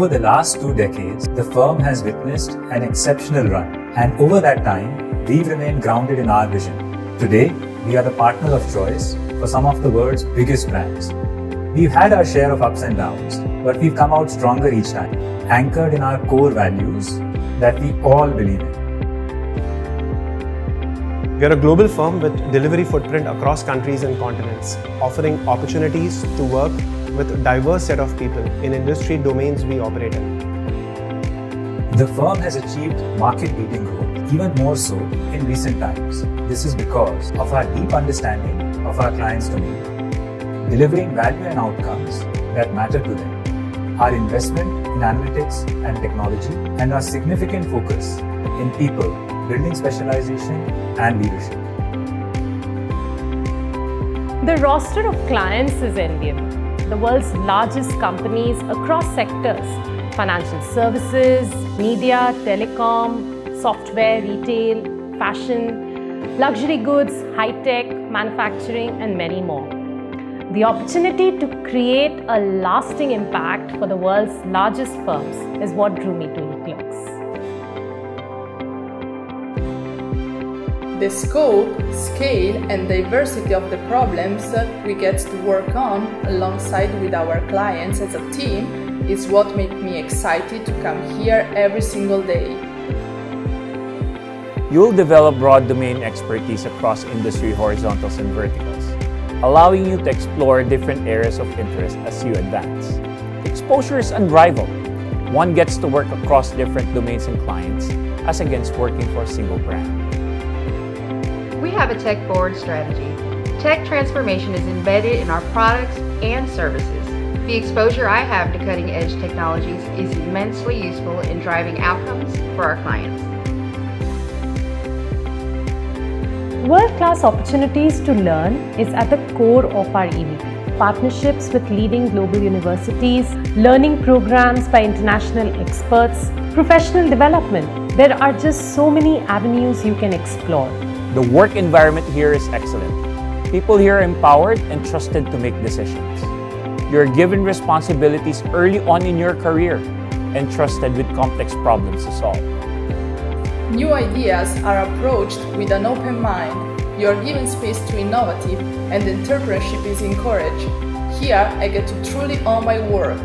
Over the last two decades, the firm has witnessed an exceptional run, and over that time, we've remained grounded in our vision. Today, we are the partner of choice for some of the world's biggest brands. We've had our share of ups and downs, but we've come out stronger each time, anchored in our core values that we all believe in. We are a global firm with delivery footprint across countries and continents, offering opportunities to work with a diverse set of people in industry domains we operate in. The firm has achieved market-leading growth, even more so in recent times. This is because of our deep understanding of our clients' domain, delivering value and outcomes that matter to them, our investment in analytics and technology, and our significant focus in people, building specialization and leadership. The roster of clients is enviable. The world's largest companies across sectors financial services, media, telecom, software, retail, fashion, luxury goods, high tech, manufacturing, and many more. The opportunity to create a lasting impact for the world's largest firms is what drew me to eClerx. The scope, scale, and diversity of the problems we get to work on alongside with our clients as a team is what makes me excited to come here every single day. You'll develop broad domain expertise across industry horizontals and verticals, allowing you to explore different areas of interest as you advance. Exposure is unrivaled. One gets to work across different domains and clients as against working for a single brand. We have a tech forward strategy. Tech transformation is embedded in our products and services. The exposure I have to cutting edge technologies is immensely useful in driving outcomes for our clients. World-class opportunities to learn is at the core of our EVP. Partnerships with leading global universities, learning programs by international experts, professional development. There are just so many avenues you can explore. The work environment here is excellent. People here are empowered and trusted to make decisions. You're given responsibilities early on in your career and trusted with complex problems to solve. New ideas are approached with an open mind. You are given space to innovative and entrepreneurship is encouraged. Here, I get to truly own my work.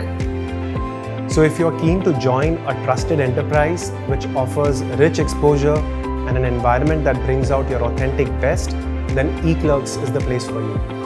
So if you're keen to join a trusted enterprise which offers rich exposure and an environment that brings out your authentic best, then eClerx is the place for you.